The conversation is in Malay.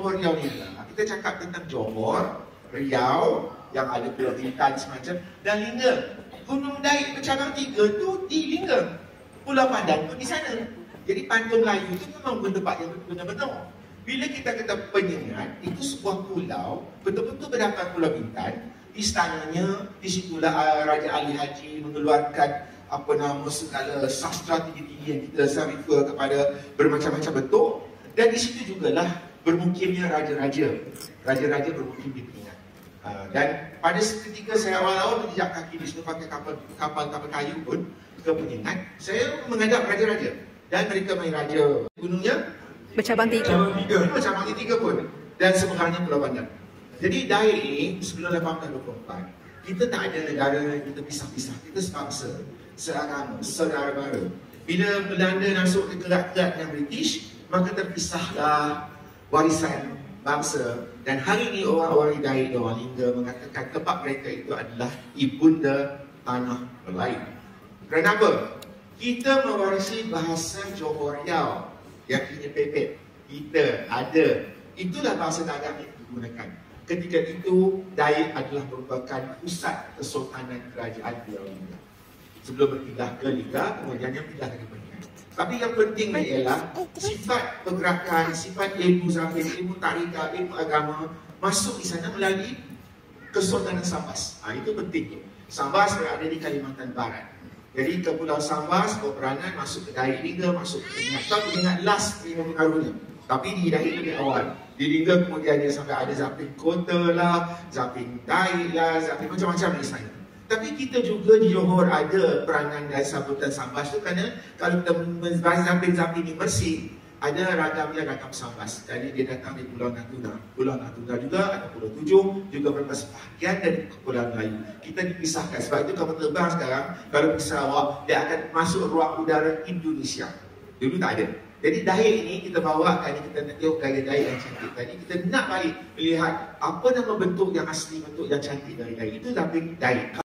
Johor Riau ni lah. Kita cakap tentang Johor, Riau yang ada Pulau Bintan semacam dan Lingga. Gunung Daik bercabang tiga tu di Lingga. Pulau Pandan pun di sana. Jadi Pantun Melayu tu memang bukan tempat yang benar-benar. Bila kita kata penyengat, itu sebuah pulau, betul-betul berdapat Pulau Bintan, istananya, di situlah uh, Raja Ali Haji mengeluarkan apa nama segala sastra tinggi-tinggi yang kita refer kepada bermacam-macam bentuk dan di situ jugalah bermukimnya raja-raja. Raja-raja bermukim di Penyengat. Uh, dan pada seketika saya awal-awal berjejak kaki di situ pakai kapal kapal kapal kayu pun ke Penyengat, saya menghadap raja-raja dan mereka main raja gunungnya Bercabang tiga. Bercabang tiga. Bercabang tiga pun. Dan sebenarnya Pulau Bandar. Jadi Daik ini sebelum 1824 kita tak ada negara yang kita pisah-pisah. Kita sebangsa, seagama, saudara mara. Bila Belanda masuk ke kerak-kerak yang British, maka terpisahlah warisan bangsa dan hari ini orang-orang dan orang Lingga mengatakan tempat mereka itu adalah ibunda tanah Melayu. Kenapa? Kita mewarisi bahasa Johor Riau yang punya pepet. Kita ada. Itulah bahasa dagang yang digunakan. Ketika itu, Daik adalah merupakan pusat kesultanan kerajaan Riau Lingga. Sebelum berpindah ke Lingga, kemudian yang pindah ke Penang. Tapi yang penting ialah sifat pergerakan, sifat ilmu zahir, ilmu tarikat, ilmu agama masuk di sana melalui Kesultanan Sambas. Ha, itu penting. Sambas berada di Kalimantan Barat. Jadi ke Pulau Sambas berperanan masuk ke Daik Lingga, masuk ke Penang. Tak ingat last terima pengaruhnya. Tapi di Daik lebih awal. Di Lingga kemudian dia sampai ada Zapin Kota lah, Zapin Daik lah, Zapin macam-macam di sana. Tapi kita juga di Johor ada peranan dan sambutan Sambas tu kerana kalau kita Zapin-Zapin ni bersih, ada ragamnya ragam Sambas. Jadi dia datang di Pulau Natuna. Pulau Natuna juga ada Pulau Tujuh, juga beberapa sebahagian dari Pulau Melayu. Kita dipisahkan. Sebab itu kalau terbang sekarang, kalau di Sarawak, dia akan masuk ruang udara Indonesia. Dulu tak ada. Jadi dahil ini kita bawa kali kita nak tengok gaya dahil yang cantik tadi. Kita nak balik melihat apa nama bentuk yang asli, bentuk yang cantik dari dahil. Itu daping dahil.